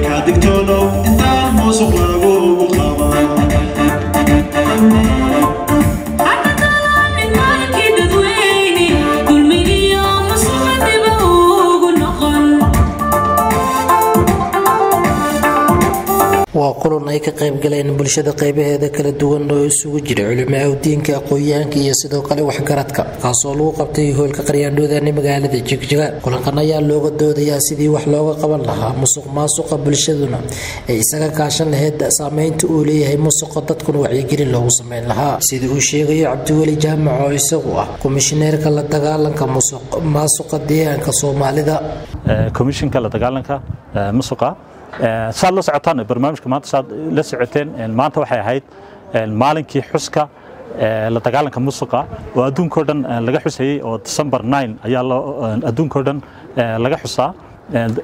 كادك تولو انت الموسوق waa kulan ay ka qayb galeen bulshada qaybaheeda kala duwan oo isugu jira culimaa udiinka aqoon-yahanka iyo sidoo kale waxgaradka kaasoo lagu qabtay hoolka qaryaandhoodani magaalada jigjiga kulankan ayaa looga doodayaa sidii wax looga qaban lahaa musuq maasuqa bulshaduna ay isaga kaashan lahayd saameynta uu leeyahay musuqa dadkuna wacyigelin loogu sameyn lahaa. Sida uu sheegayo cabdiweli jaamac oo isagu ah komishineerka la dagaalanka musuq maasuqa deegaanka soomaalida. Komishinka la dagaalanka musuqa saad la socotaan barnaamijka maanta saad la socoteen maanta waxay ahayd maalinkii xuska la dagaalanka musuqa. Oo adduunkao dhan laga xusayey oo december 9 ayaa adduunkao dhan laga xusaa.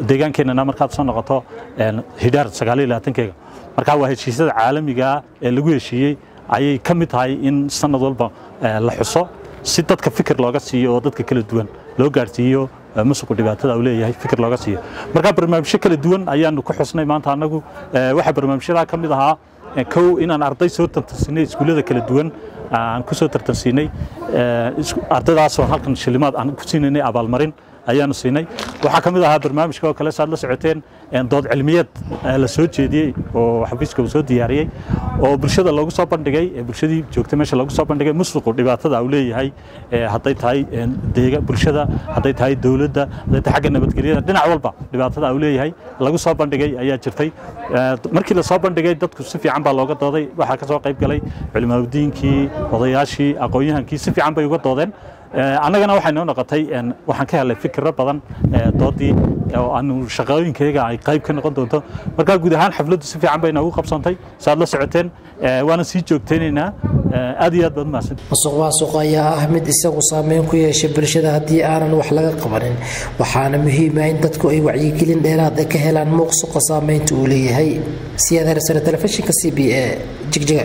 Deegaankeenana markaad soo noqoto hidhaar keega marka waa heshiisyada caalamiga ee lagu heshiiyey ayay ka mid tahay in sanad walba la xuso si dadka fikir looga siiyo oo dadka kala duwan loo gaarsiiyo musuqu dhibaatada uu leeyahay fikir looga siiyo. Marka barnaamijyo kala duwan ayaanu ku xusnay maanta annagu waxaa barnaamijyadaa ka mid ahaa kow inaan arday soo tartansiinay iskuullada kala duwan aan ku soo tartansiinay ardaydaasoo halkan shilimaad aan ku siinaynay abaalmarin ayaanu siinay. Waxaa ka mid ahaa barnaamijka oo kale saad la socoteen dood cilmiyeed la soo jeediyey oo xafiiska uu soo diyaariyey oo bulshada loogu soo bandhigay bulshadii joogtay meesha loogu soo bandhigay musuqu dhibaatada uu leeyahay hadday tahay deega bulshada hadday tahay dowladda hadday tahay xagga nabadgelyada dhinac walba dhibaatada uu leeyahay lagu soo bandhigay ayaa jirtay. Markii la soo bandhigay dadku si fiican baa looga dooday waxaa ka soo qayb galay culimaadudiinkii odayaashii aqoon-yahankii si fiican bay uga doodeen annagana waxay noo noqotay waxaan ka helay fikiro badan doodii oo aanu shaqooyinkayga ay qayb ka noqon doonto. Markaa guud ahaan xafladdu si fiican bay noogu qabsantay. Saad la socoteen waana sii joogtaynaynaa aad iyo aad baad mahadsan. Musuq maasuq ayaa ah mid isagu saameyn ku yeeshay bulshada haddii aanan wax laga qabanin. Waxaana muhiima in dadku ay wacyigelin dheeraad ka helaan muuqsuqa saameynta uu leeyahay. Siyaad harsare telefishinka c b a jigjiga